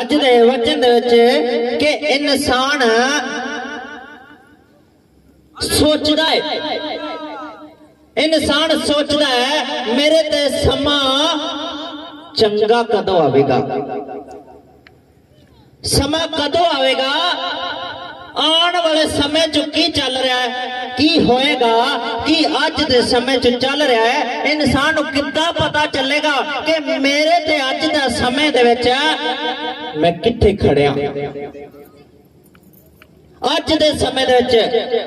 अज के वचन के इंसान सोचता है इंसान सोचता है मेरे ते समा चंगा कदों आएगा समा कदों आएगा आने वाले समय चुकी ਹੋਏਗਾ ਕੀ ਅੱਜ ਦੇ ਸਮੇਂ 'ਚ ਚੱਲ ਰਿਹਾ ਹੈ ਇਨਸਾਨ ਨੂੰ ਕਿੱਦਾਂ ਪਤਾ ਚੱਲੇਗਾ ਕਿ ਮੇਰੇ ਤੇ ਅੱਜ ਦਾ ਸਮੇਂ ਦੇ ਵਿੱਚ ਮੈਂ ਕਿੱਥੇ ਖੜਿਆ ਅੱਜ ਦੇ ਸਮੇਂ ਦੇ ਵਿੱਚ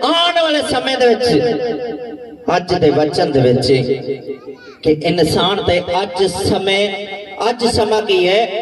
ਆਉਣ ਵਾਲੇ ਸਮੇਂ ਦੇ ਵਿੱਚ ਅੱਜ ਦੇ ਵਚਨ ਦੇ ਵਿੱਚ ਕਿ ਇਨਸਾਨ ਤੇ ਅੱਜ ਸਮੇਂ ਅੱਜ ਸਮਾਂ ਕੀ ਹੈ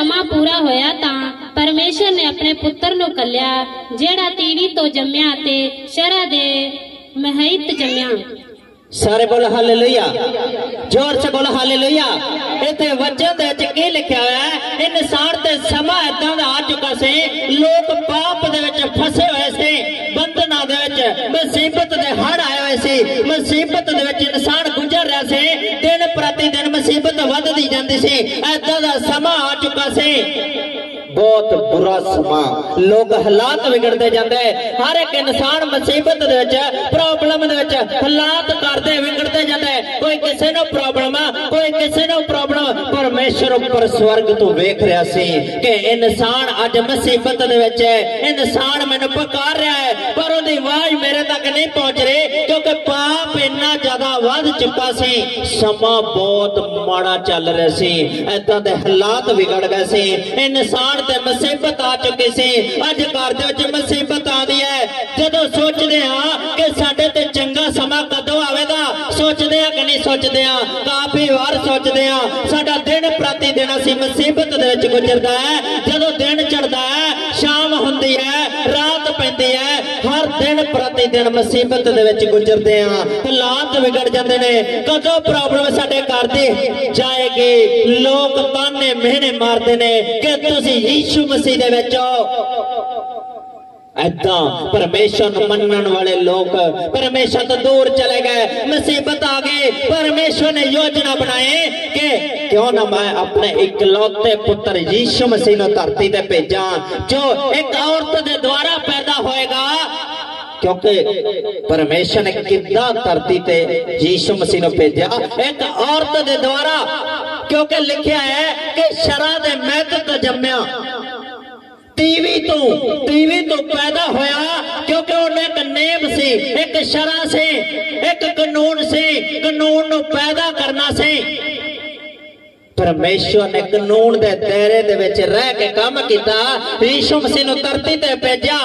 ਸਮਾਂ ਪੂਰਾ ਹੋਇਆ ਤਾਂ ਪਰਮੇਸ਼ਰ ਨੇ ਆਪਣੇ ਪੁੱਤਰ ਨੂੰ ਕੱਲਿਆ ਜਿਹੜਾ ਤੀਵੀ ਤੋਂ ਜੰਮਿਆ ਤੇ ਸ਼ਰਾ ਦੇ ਮਹਿਤ ਜੰਮਿਆ ਸਾਰੇ ਬੋਲ ਹਾਲੇਲੂਇਆ ਜ਼ੋਰ ਸੇ ਬੋਲ ਹਾਲੇਲੂਇਆ ਇੱਥੇ ਵਚਨ ਦੇ ਵਿੱਚ ਕੀ ਲਿਖਿਆ ਹੋਇਆ ਹੈ ਇਨਸਾਨ ਤੇ ਸਮਾਂ ਇਦਾਂ ਦਾ ਆ ਚੁੱਕਾ ਸੀ ਲੋਕ ਪਾਪ ਦੇ ਵਿੱਚ ਫਸੇ ਹੋਏ ਸੀ ਬੰਧਨਾਂ ਦੇ ਵਿੱਚ ਮੁਸੀਬਤ ਦੇ ਹੜ ਆਏ ਹੋਏ ਸੀ ਮੁਸੀਬਤ ਦੇ ਵਿੱਚ ਇਨਸਾਨ ਗੁਜ਼ਰ ਰਿਹਾ ਸੀ ਦਿਨ ਪ੍ਰਤੀ ਦਿਨ ਮੁਸੀਬਤ ਵੱਧਦੀ ਜਾਂਦੀ ਸੀ ਇਦਾਂ ਦਾ ਸਮਾਂ ਆ ਚੁੱਕਾ ਸੀ ਬਹੁਤ ਬੁਰਾ ਸਮਾਂ ਲੋਕ ਹਾਲਾਤ ਵਿਗੜਦੇ ਜਾਂਦੇ ਹਰ ਇੱਕ ਇਨਸਾਨ ਮੁਸੀਬਤ ਦੇ ਵਿੱਚ ਪ੍ਰੋਬਲਮ ਦੇ ਵਿੱਚ ਹਾਲਾਤ ਕਰਦੇ ਵਿਗੜਦੇ ਜਾਂਦੇ ਕੋਈ ਕਿਸੇ ਨੂੰ ਪ੍ਰੋਬਲਮ ਕੋਈ ਕਿਸੇ ਨੂੰ ਪ੍ਰੋਬਲਮ ਪਰਮੇਸ਼ਰ ਉੱਪਰ ਸਵਰਗ ਤੋਂ ਵੇਖ ਰਿਹਾ ਸੀ ਕਿ ਇਨਸਾਨ ਅੱਜ ਮੁਸੀਬਤ ਦੇ ਵਿੱਚ ਹੈ ਇਨਸਾਨ ਮੈਨੂੰ ਪੁਕਾਰ ਰਿਹਾ ਹੈ ਪਰ ਉਹਦੀ ਆਵਾਜ਼ ਮੇਰੇ ਤੱਕ ਨਹੀਂ ਪਹੁੰਚ ਰਹੀ ਕਿਉਂਕਿ ਪਾਪ ਇੰਨਾ ਜ਼ਿਆਦਾ ਵੱਧ ਚੁੱਕਾ ਸੀ ਸਮਾਂ ਬਹੁਤ ਮਾੜਾ ਚੱਲ ਰਿਹਾ ਸੀ ਐਦਾਂ ਦੇ ਹਾਲਾਤ ਵਿਗੜ ਗਏ ਸੀ ਇਨਸਾਨ ਤੇ ਮੁਸੀਬਤ ਆ ਚੁੱਕੀ ਸੀ ਅੱਜ ਘਰ ਦੇ ਵਿੱਚ ਮੁਸੀਬਤ ਆਉਂਦੀ ਹੈ ਜਦੋਂ ਸੋਚਦੇ ਹਾਂ ਕਿ ਸਾਡੇ ਤੇ ਚੰਗਾ ਸਮਾਂ ਕਦੋਂ ਆਵੇਗਾ ਸੋਚਦੇ ਆ ਕਿ ਨਹੀਂ ਸੋਚਦੇ ਆ ਕਾਫੀ ਵਾਰ ਸੋਚਦੇ ਆ ਸਾਡਾ ਦਿਨ ਪ੍ਰਤੀ ਦਿਨ ਅਸੀਂ ਮੁਸੀਬਤ ਦੇ ਵਿੱਚ ਗੁਜ਼ਰਦਾ ਹੈ ਜਦੋਂ ਦਿਨ ਚੜਦਾ ਹੈ ਸ਼ਾਮ ਹੁੰਦੀ ਹੈ ਰਾਤ ਪੈਂਦੀ ਹੈ ਹਰ ਦਿਨ ਪ੍ਰਤੀ ਦਿਨ ਮੁਸੀਬਤ ਦੇ ਵਿੱਚ ਗੁਜ਼ਰਦੇ ਆ ਹਾਲਾਤ ਵਿਗੜ ਜਾਂਦੇ ਨੇ ਕਦੋਂ ਪ੍ਰੋਬਲਮ ਸਾਡੇ ਘਰ ਦੀ ਜਾਏਗੀ ਲੋਕ ਤਾਨੇ ਮਿਹਣੇ ਮਾਰਦੇ ਨੇ ਕਿ ਤੁਸੀਂ ਯੀਸ਼ੂ ਮਸੀਹ ਦੇ ਵਿੱਚ ਹੋ ऐदा परमेश्वर मनन वाले लोग परमेश्वर तो दूर चले गए, मुसीबत आ गई। परमेश्वर ने योजना बनाई के क्यों ना मैं अपने इकलौते पुत्र यीशु मसीह ने धरती पे भेजा, जो एक औरत के द्वारा पैदा होएगा। क्योंकि परमेश्वर ने किदा धरती ते यीशु मसीह ने भेजा? एक औरत के द्वारा। क्योंकि लिखा है कि शरा दे मैं तो जमया टीवी तो टीवी तो पैदा होया क्योंकि उन्हें एक नेम से, एक शरा से, एक कानून से, कानून नु पैदा करना से। परमेश्वर ने कानून के दायरे दे रह के काम किया यीशु मसीह नु धरती ते भेजा